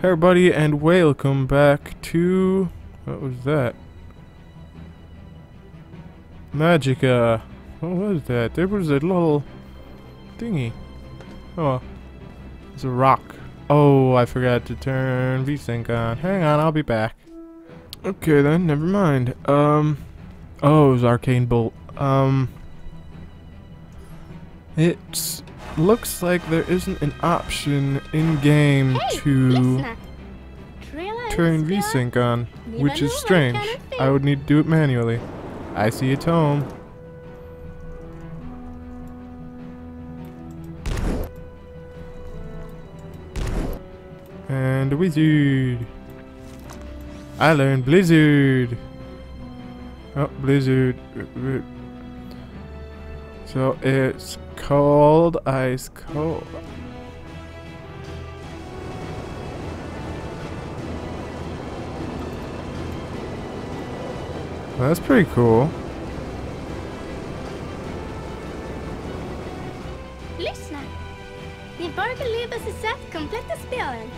Hey everybody and welcome back to... What was that? Magicka. What was that? There was a little thingy. Oh. It's a rock. Oh, I forgot to turn VSync on. Hang on, I'll be back. Okay then, never mind. Um... Oh, it was Arcane Bolt. Um... It looks like there isn't an option in-game Hey, to turn VSync on, which is strange. I would need to do it manually. I see a tome. And a wizard. I learned blizzard. Oh, blizzard. So it's cold, ice cold. That's pretty cool. Lyssna. Ni bör belöpa sig sätt kompletta spelen.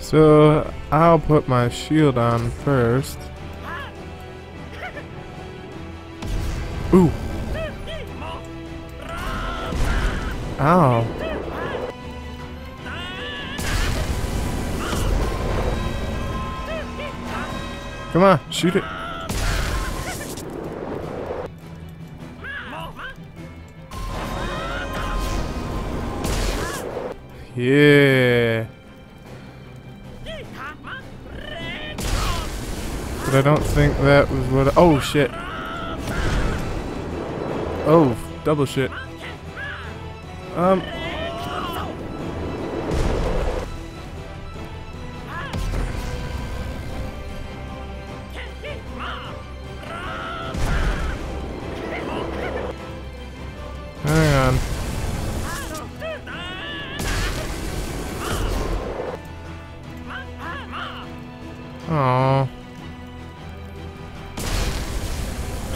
So I'll put my shield on first. Ooh. Ow. Come on, shoot it. Yeah. But I don't think that was what. oh shit. Oh, double shit. Um. Hang on.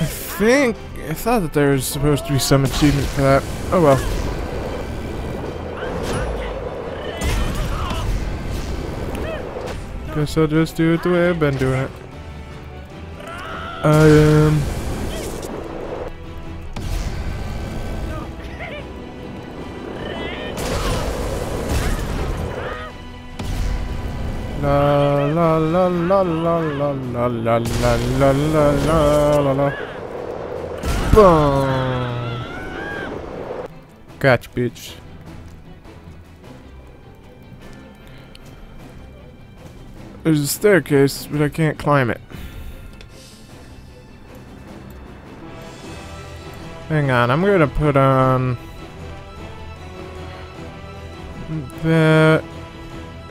I think I thought that there was supposed to be some achievement for that. Oh well. Guess I'll just do it the way I've been doing it. I um la la la la la la la la la la la la la Boom Gotcha bitch There's a staircase, but I can't climb it. Hang on, I'm gonna put on that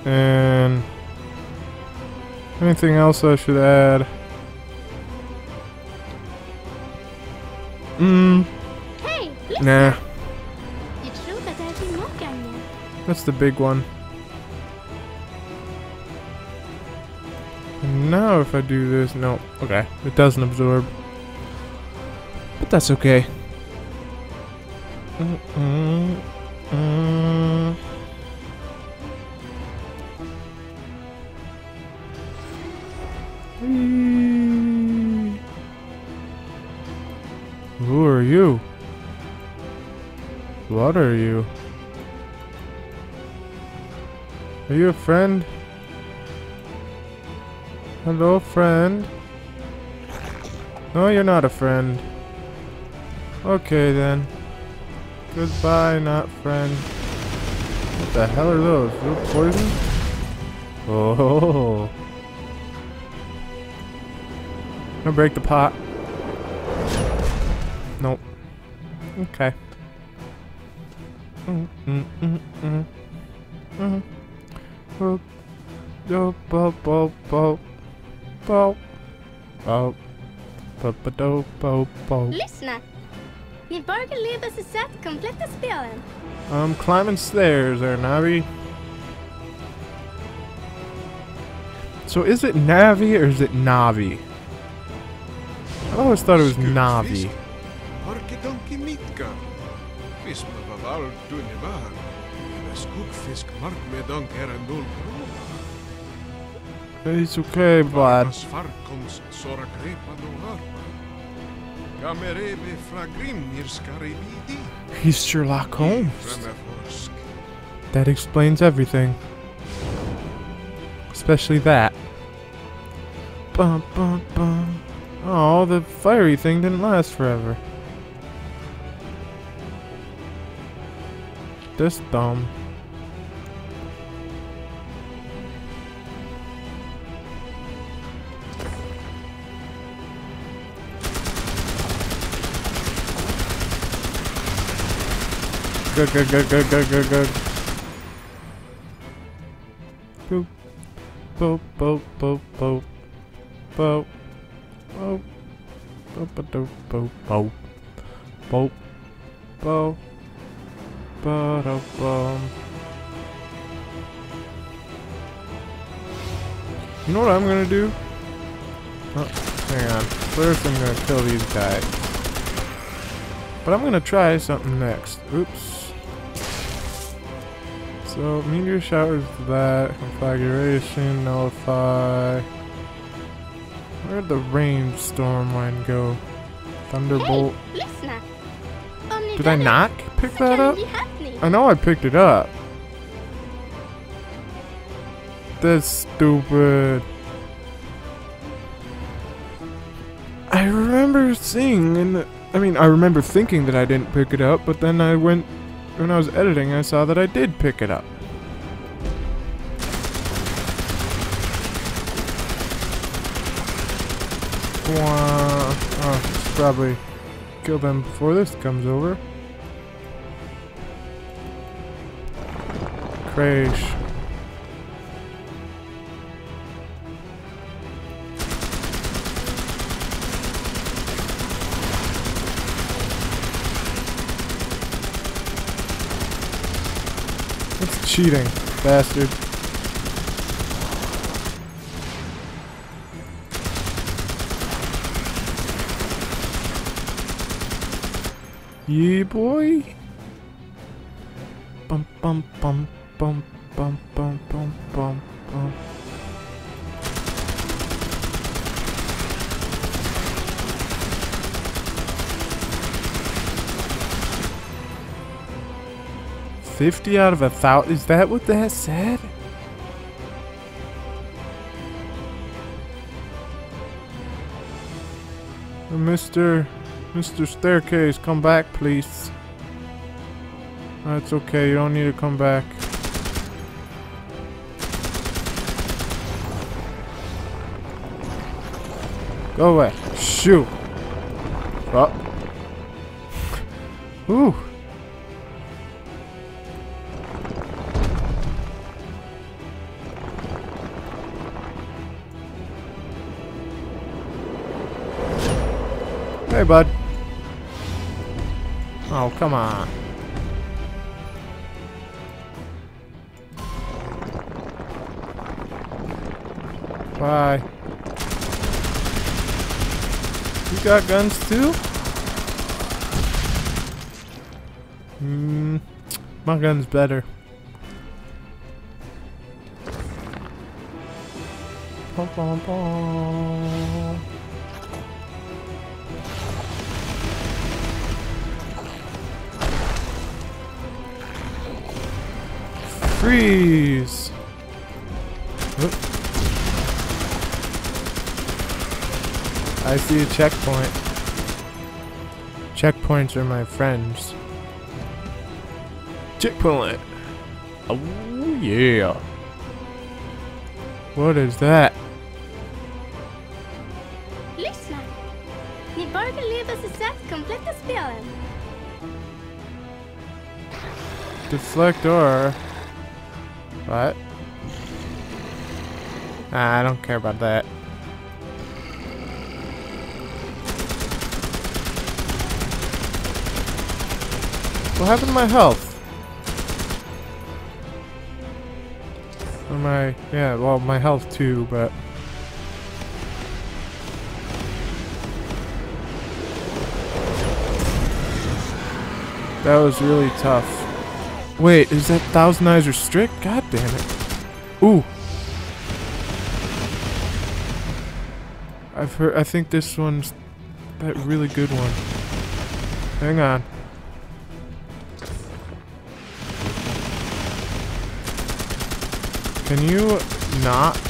and anything else I should add? Nah, Jag tror att det är till Mockangen. that's the big one. And now if I do this, no, okay, it doesn't absorb. But that's okay. Mm -mm, mm. Who are you? What are you? Are you a friend? Hello, friend. No, you're not a friend. Okay, then. Goodbye, not friend. What the hell are those? Little poison? Oh. Gonna break the pot. Nope. Okay. Mm-hmm. Lyssna. Ni bör belöpa sig sätt kompletta spelen. I'm climbing stairs there, Navi. So is it Navi or is it Navi? I always thought it was Navi. Mark. It's okay, but... Svarkons sora grepa dolarpa. Kamerebe fragrimnirs karibidi. He's Sherlock Holmes. That explains everything. Especially that. Bum, bum, bum. Oh, the fiery thing didn't last forever. This dumb. Good, good, good, good, good, good, good. Boop. Boop, boop, boop, boop. Boop. Boop. Boop, boop, boop, boop. Boop. Boop. Ba-da-bum. You know what I'm gonna do? Oh, hang on. First I'm gonna kill these guys. But I'm gonna try something next. Oops. So, meteor showers that, configuration, nullify. Where'd the rainstorm one go? Thunderbolt. Lyssna! Did I not pick that up? ni bli hackning. I know I picked it up. That's stupid. I remember seeing in the, I mean, I remember thinking that I didn't pick it up, but then I went, when I was editing, I saw that I did pick it up. Oh, probably kill them before this comes over. Crash. That's cheating, bastard. Yeah, boy. Bum bum bum bum bum bum bum bum bum. Fifty out of a thousand. Is that what that said? Mr. Mr. Staircase, come back, please. That's okay, you don't need to come back. Go away. Shoot. Oh. Ooh. Hey, bud. Oh, come on. Bye. You got guns too? Hmm. My gun's better. Bum, bum, bum. Freeze! I see a checkpoint. Checkpoints are my friends. Checkpoint! Oh yeah! What is that? Lyssna! Ni bör beleda sig sett kompletta spelen. Deflector. What? Nah, I don't care about that. What happened to my health? My yeah, well my health too, but That was really tough. Wait, is that Thousand Eyes Restrict? God damn it. Ooh. I've heard, I think this one's that really good one. Hang on. Can you not